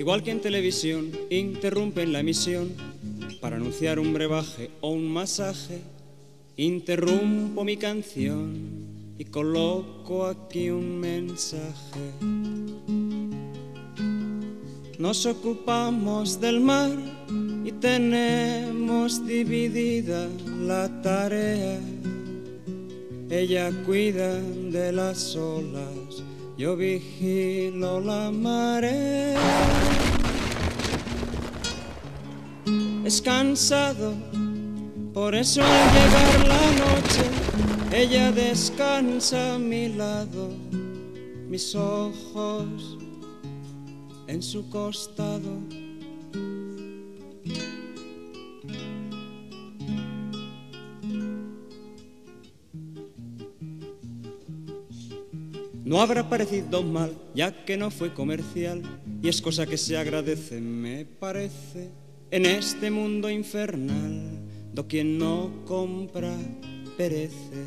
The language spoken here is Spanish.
Igual que en televisión, interrumpen la emisión para anunciar un brebaje o un masaje. Interrumpo mi canción y coloco aquí un mensaje. Nos ocupamos del mar y tenemos dividida la tarea. Ella cuida de las olas, yo vigilo la marea. Es cansado, por eso al llegar la noche, ella descansa a mi lado, mis ojos en su costado. No habrá parecido mal, ya que no fue comercial, y es cosa que se agradece, me parece, en este mundo infernal, do quien no compra perece.